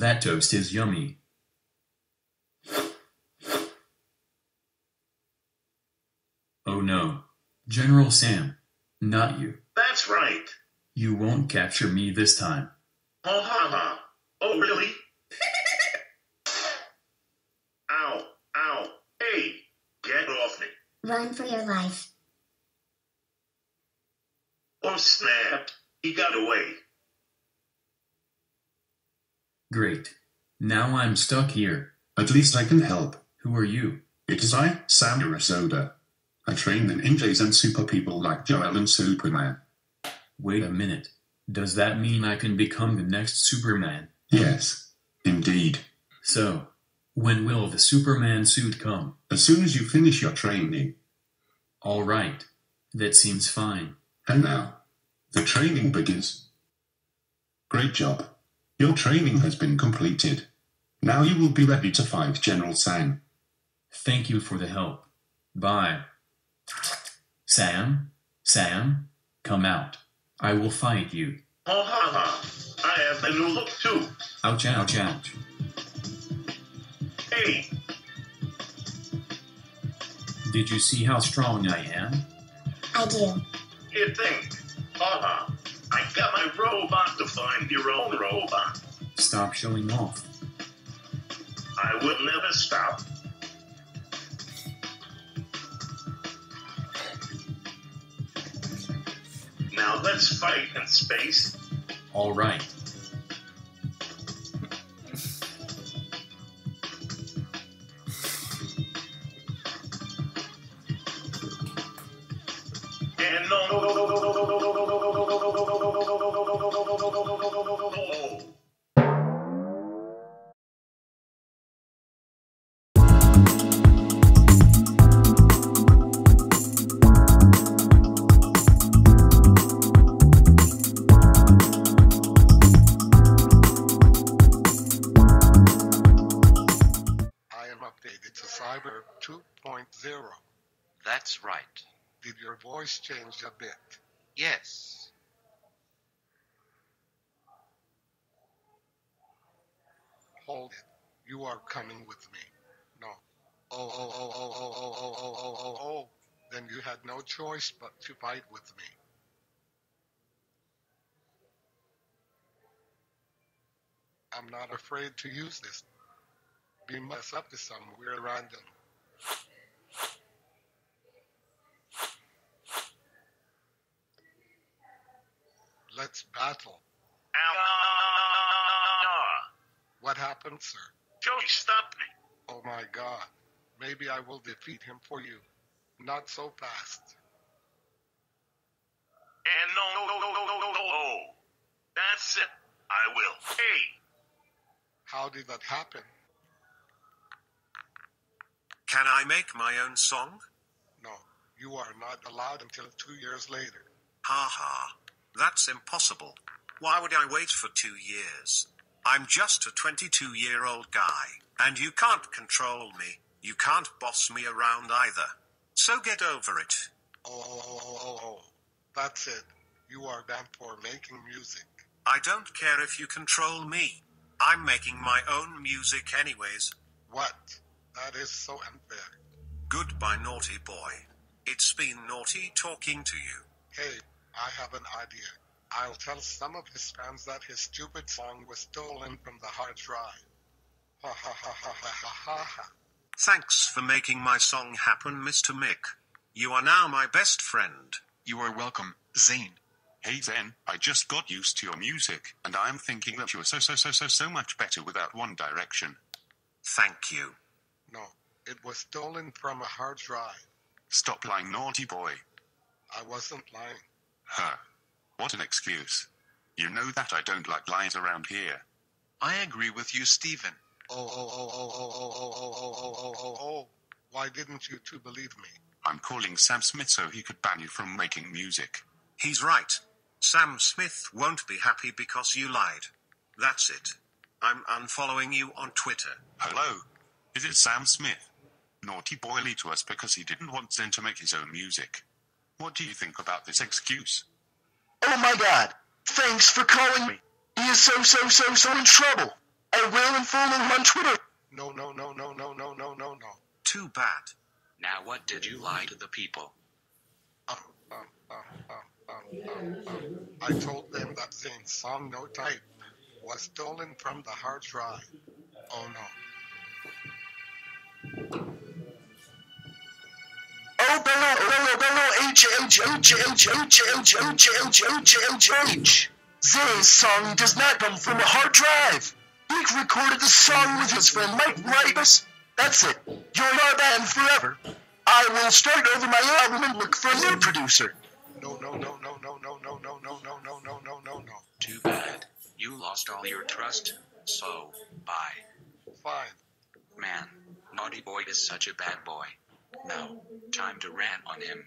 That toast is yummy. Oh no. General Sam. Not you. That's right. You won't capture me this time. Oh, ha, ha. Oh, really? ow, ow. Hey, get off me. Run for your life. Oh, snap. He got away. Great. Now I'm stuck here. At least I can help. Who are you? It is I, Sam Urasoda. I train in ninjas and super people like Joel and Superman. Wait a minute. Does that mean I can become the next Superman? Yes, indeed. So, when will the Superman suit come? As soon as you finish your training. All right. That seems fine. And now, the training begins. Great job. Your training has been completed. Now you will be ready to fight General Sam. Thank you for the help. Bye. Sam? Sam? Come out. I will fight you. Oh, ha, ha. I have the new look, too. Ouch, ouch, ouch. Hey, Did you see how strong I am? I do. you think? Ha, ha. I've got my robot to find your own robot. Stop showing off. I would never stop. Now let's fight in space. All right. and no Cyber 2.0. That's right. Did your voice change a bit? Yes. Hold it. You are coming with me. No. Oh, oh, oh, oh, oh, oh, oh, oh, oh, oh, oh. Then you had no choice but to fight with me. I'm not afraid to use this. Beam us up to somewhere random. Let's battle. What happened, sir? Joey, stop me. Oh my god. Maybe I will defeat him for you. Not so fast. And no, no, no, no, no, no. That's it. I will. Hey, How did that happen? Can I make my own song? No, you are not allowed until two years later. Ha ha. That's impossible. Why would I wait for two years? I'm just a 22 year old guy, and you can't control me. You can't boss me around either. So get over it. Oh, oh, oh, oh, oh, oh. That's it. You are done for making music. I don't care if you control me. I'm making my own music anyways. What? That is so unfair. Goodbye, naughty boy. It's been naughty talking to you. Hey, I have an idea. I'll tell some of his fans that his stupid song was stolen from the hard drive. Ha ha ha ha ha ha ha ha. Thanks for making my song happen, Mr. Mick. You are now my best friend. You are welcome, Zayn. Hey Zen, I just got used to your music, and I'm thinking that you are so so so so so much better without One Direction. Thank you. No, it was stolen from a hard drive. Stop lying, naughty boy. I wasn't lying. Huh. What an excuse. You know that I don't like lies around here. I agree with you, Stephen. Oh, oh, oh, oh, oh, oh, oh, oh, oh, oh, oh, oh, oh. Why didn't you two believe me? I'm calling Sam Smith so he could ban you from making music. He's right. Sam Smith won't be happy because you lied. That's it. I'm unfollowing you on Twitter. Hello? Is it Sam Smith? Naughty boy lied to us because he didn't want Zen to make his own music. What do you think about this excuse? Oh my god! Thanks for calling me. He is so, so, so, so in trouble. I will and follow him on Twitter. No, no, no, no, no, no, no, no, no. Too bad. Now what did you lie to the people? Um, um, um, um, um, um, um. I told them that Zayn's song No Type was stolen from the hard drive. Oh no. Zayn's song does not come from a hard drive. He recorded the song with his friend Mike Ribas. That's it. You're our band forever. I will start over my album and look for a new producer. No, no, no, no, no, no, no, no, no, no, no, no, no, no, no. Too bad. You lost all your trust. So, bye. Fine. Man, Naughty Boy is such a bad boy. Now, time to rant on him.